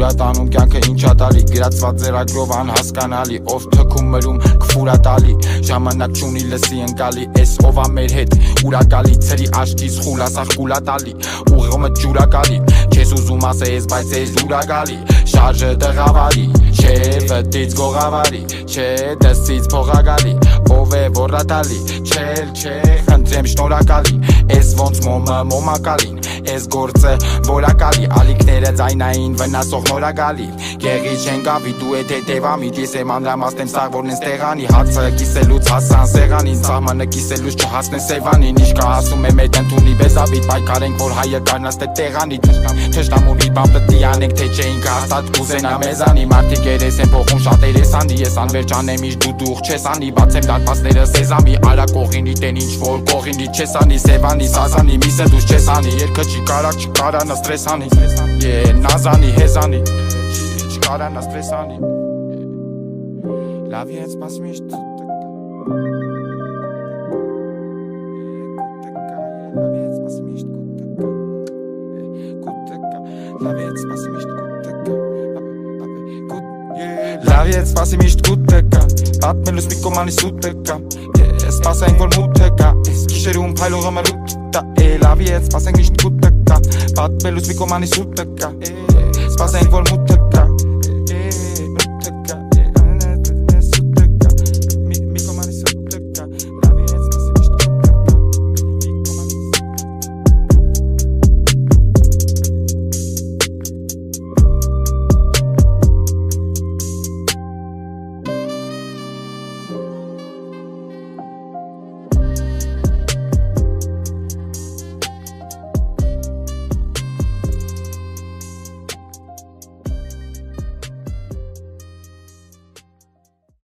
դուրա տանում կյանքը ինչա տալի գրածված ձերագրով անհասկանալի ով թքում մրում կֆուրա տալի ժամանակ չունի լսի ընկալի էս ով ա մեր հետ ուրա գալի ցրի աշկից խուլ ասախ կուլա տալի ուղղումը ջուրա գալի քեզ ուզում ասես բայց ես դուրա գալի շարժը տղավարի չէ վտից գողավարի չէ դսից փողագալի ով է որա տալի չէ չէ խնդրեմ շնորհակալի էս ոնց մոմը մոմակալին էս գործը որակալի ձայնային վնասող նորակալի Գեղի չեն գավի դու է թեթևամի Ես եմ ամրամասնեմ սաղ որն են ստեղանի Հացը կիսելուց հասան սեղանին Սաղմանը կիսելուց չհասնեն սևանին Իշկա ասում է մետ ընդունի բեզավիտ Պայքարենք որ հայը կարնաստ է տեղանի Թշտամունի բան պտի անենք թե չէինք հաստատ կուզենա մեզանի Մարդիկ երես են փոխում շատ երեսանի Ես անվերջ անեմ իշ դու դուղ չես անի Բացեմ դարպասները սեզամի Արա կողինի տեն ինչ որ կողինի չես անի Սևանի սազանի միսը դուս չես անի Երկը չի կարակ չկարանա ստրեսանի Ե Yeah, Nazani, Hesani. Çıkaran das Dresani. Lavi jetzt pass mich. Lavi jetzt pass mich gut, Digga. Atmelus Mikomani Sud, Digga. Es passt ein Golmut, decker, Es kischere um Peilung, Ramalut. Da, ey, Lavi jetzt pass eigentlich gut, Digga. õpeta, vaat pellus Viku maanis hüppeka. Spase informuta.